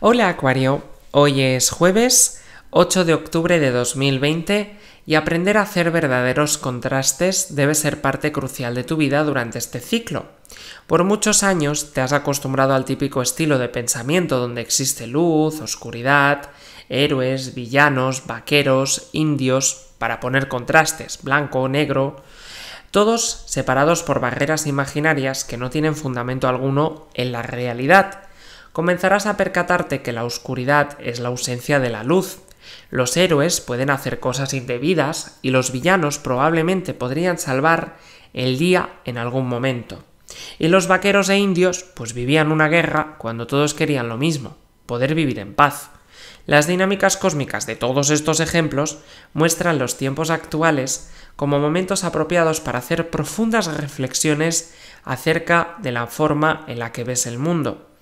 Hola Acuario, hoy es jueves 8 de octubre de 2020 y aprender a hacer verdaderos contrastes debe ser parte crucial de tu vida durante este ciclo. Por muchos años te has acostumbrado al típico estilo de pensamiento donde existe luz, oscuridad, héroes, villanos, vaqueros, indios, para poner contrastes, blanco, negro, todos separados por barreras imaginarias que no tienen fundamento alguno en la realidad. Comenzarás a percatarte que la oscuridad es la ausencia de la luz, los héroes pueden hacer cosas indebidas y los villanos probablemente podrían salvar el día en algún momento. Y los vaqueros e indios pues vivían una guerra cuando todos querían lo mismo, poder vivir en paz. Las dinámicas cósmicas de todos estos ejemplos muestran los tiempos actuales como momentos apropiados para hacer profundas reflexiones acerca de la forma en la que ves el mundo.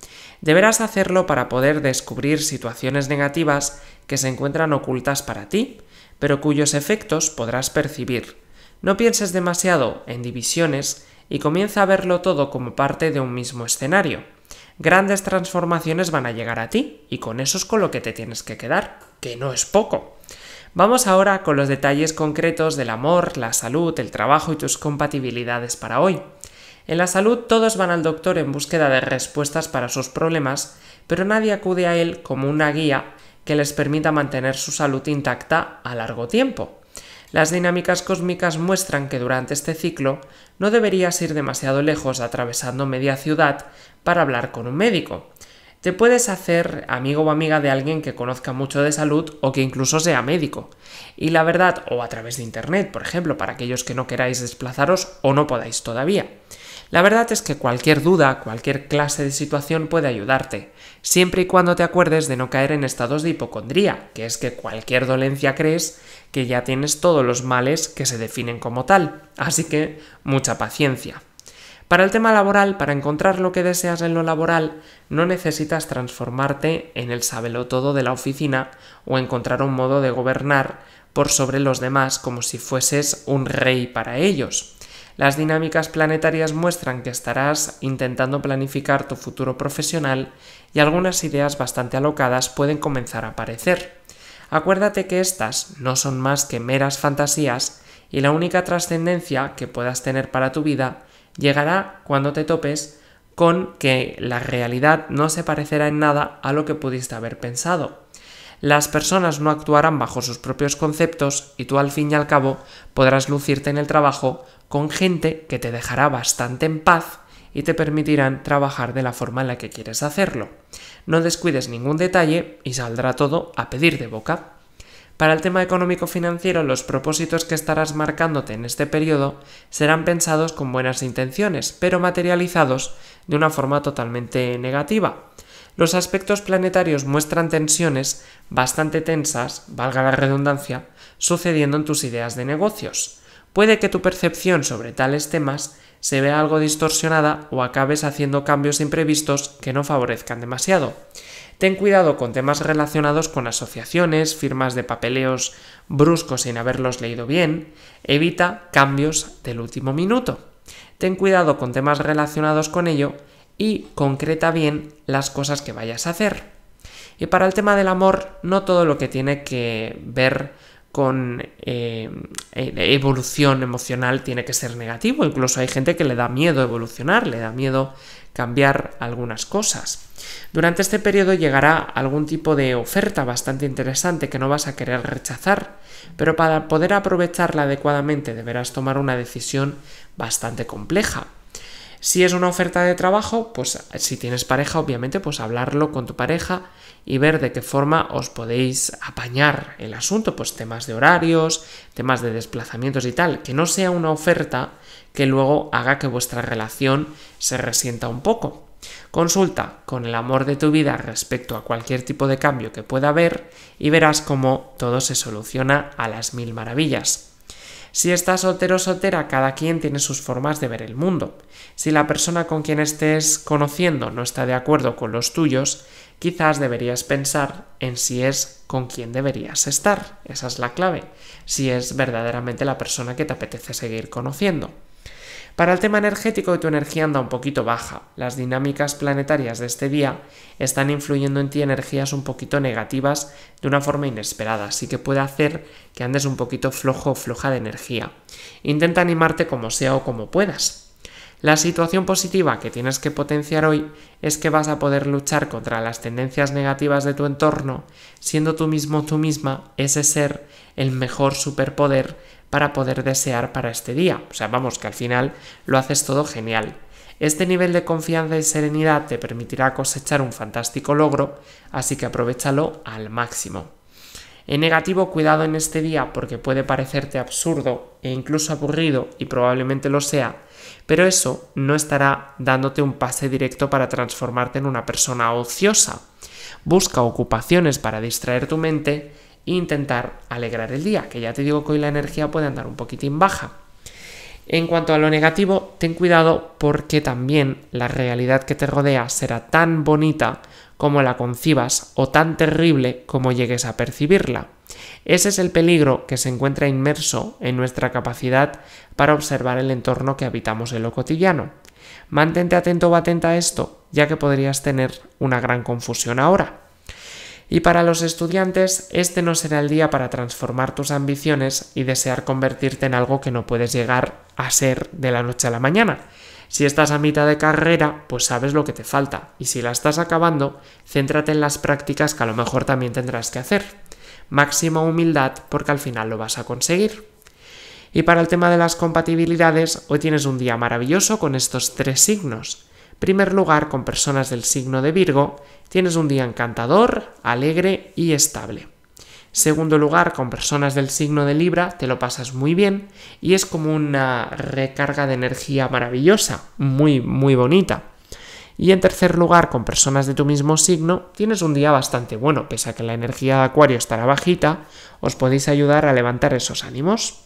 Deberás hacerlo para poder descubrir situaciones negativas que se encuentran ocultas para ti, pero cuyos efectos podrás percibir. No pienses demasiado en divisiones y comienza a verlo todo como parte de un mismo escenario. Grandes transformaciones van a llegar a ti y con eso es con lo que te tienes que quedar, que no es poco. Vamos ahora con los detalles concretos del amor, la salud, el trabajo y tus compatibilidades para hoy. En la salud todos van al doctor en búsqueda de respuestas para sus problemas, pero nadie acude a él como una guía que les permita mantener su salud intacta a largo tiempo. Las dinámicas cósmicas muestran que durante este ciclo no deberías ir demasiado lejos atravesando media ciudad para hablar con un médico. Te puedes hacer amigo o amiga de alguien que conozca mucho de salud o que incluso sea médico. Y la verdad, o a través de Internet, por ejemplo, para aquellos que no queráis desplazaros o no podáis todavía. La verdad es que cualquier duda, cualquier clase de situación puede ayudarte, siempre y cuando te acuerdes de no caer en estados de hipocondría, que es que cualquier dolencia crees que ya tienes todos los males que se definen como tal, así que mucha paciencia. Para el tema laboral, para encontrar lo que deseas en lo laboral, no necesitas transformarte en el todo de la oficina o encontrar un modo de gobernar por sobre los demás como si fueses un rey para ellos. Las dinámicas planetarias muestran que estarás intentando planificar tu futuro profesional y algunas ideas bastante alocadas pueden comenzar a aparecer. Acuérdate que estas no son más que meras fantasías y la única trascendencia que puedas tener para tu vida llegará cuando te topes con que la realidad no se parecerá en nada a lo que pudiste haber pensado. Las personas no actuarán bajo sus propios conceptos y tú al fin y al cabo podrás lucirte en el trabajo con gente que te dejará bastante en paz y te permitirán trabajar de la forma en la que quieres hacerlo. No descuides ningún detalle y saldrá todo a pedir de boca. Para el tema económico financiero, los propósitos que estarás marcándote en este periodo serán pensados con buenas intenciones, pero materializados de una forma totalmente negativa. Los aspectos planetarios muestran tensiones bastante tensas, valga la redundancia, sucediendo en tus ideas de negocios. Puede que tu percepción sobre tales temas se vea algo distorsionada o acabes haciendo cambios imprevistos que no favorezcan demasiado. Ten cuidado con temas relacionados con asociaciones, firmas de papeleos bruscos sin haberlos leído bien, evita cambios del último minuto. Ten cuidado con temas relacionados con ello y concreta bien las cosas que vayas a hacer. Y para el tema del amor, no todo lo que tiene que ver con eh, e-, evolución emocional tiene que ser negativo. Incluso hay gente que le da miedo evolucionar, le da miedo cambiar algunas cosas. Durante este periodo llegará algún tipo de oferta bastante interesante que no vas a querer rechazar, pero para poder aprovecharla adecuadamente deberás tomar una decisión bastante compleja. Si es una oferta de trabajo, pues si tienes pareja, obviamente, pues hablarlo con tu pareja y ver de qué forma os podéis apañar el asunto, pues temas de horarios, temas de desplazamientos y tal, que no sea una oferta que luego haga que vuestra relación se resienta un poco. Consulta con el amor de tu vida respecto a cualquier tipo de cambio que pueda haber y verás cómo todo se soluciona a las mil maravillas. Si estás soltero o soltera, cada quien tiene sus formas de ver el mundo. Si la persona con quien estés conociendo no está de acuerdo con los tuyos, quizás deberías pensar en si es con quien deberías estar. Esa es la clave. Si es verdaderamente la persona que te apetece seguir conociendo. Para el tema energético, tu energía anda un poquito baja. Las dinámicas planetarias de este día están influyendo en ti energías un poquito negativas de una forma inesperada, así que puede hacer que andes un poquito flojo o floja de energía. Intenta animarte como sea o como puedas. La situación positiva que tienes que potenciar hoy es que vas a poder luchar contra las tendencias negativas de tu entorno, siendo tú mismo tú misma ese ser el mejor superpoder para poder desear para este día. O sea, vamos, que al final lo haces todo genial. Este nivel de confianza y serenidad te permitirá cosechar un fantástico logro, así que aprovechalo al máximo. En negativo, cuidado en este día porque puede parecerte absurdo e incluso aburrido, y probablemente lo sea, pero eso no estará dándote un pase directo para transformarte en una persona ociosa. Busca ocupaciones para distraer tu mente intentar alegrar el día, que ya te digo que hoy la energía puede andar un poquitín baja. En cuanto a lo negativo, ten cuidado porque también la realidad que te rodea será tan bonita como la concibas o tan terrible como llegues a percibirla. Ese es el peligro que se encuentra inmerso en nuestra capacidad para observar el entorno que habitamos en lo cotidiano. Mantente atento o atenta a esto, ya que podrías tener una gran confusión ahora. Y para los estudiantes, este no será el día para transformar tus ambiciones y desear convertirte en algo que no puedes llegar a ser de la noche a la mañana, si estás a mitad de carrera, pues sabes lo que te falta. Y si la estás acabando, céntrate en las prácticas que a lo mejor también tendrás que hacer. Máxima humildad porque al final lo vas a conseguir. Y para el tema de las compatibilidades, hoy tienes un día maravilloso con estos tres signos. Primer lugar, con personas del signo de Virgo, tienes un día encantador, alegre y estable. Segundo lugar, con personas del signo de Libra te lo pasas muy bien y es como una recarga de energía maravillosa, muy, muy bonita. Y en tercer lugar, con personas de tu mismo signo, tienes un día bastante bueno, pese a que la energía de Acuario estará bajita, os podéis ayudar a levantar esos ánimos.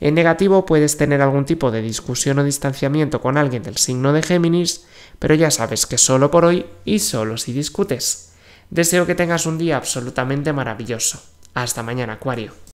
En negativo puedes tener algún tipo de discusión o distanciamiento con alguien del signo de Géminis, pero ya sabes que solo por hoy y solo si discutes. Deseo que tengas un día absolutamente maravilloso. Hasta mañana, Acuario.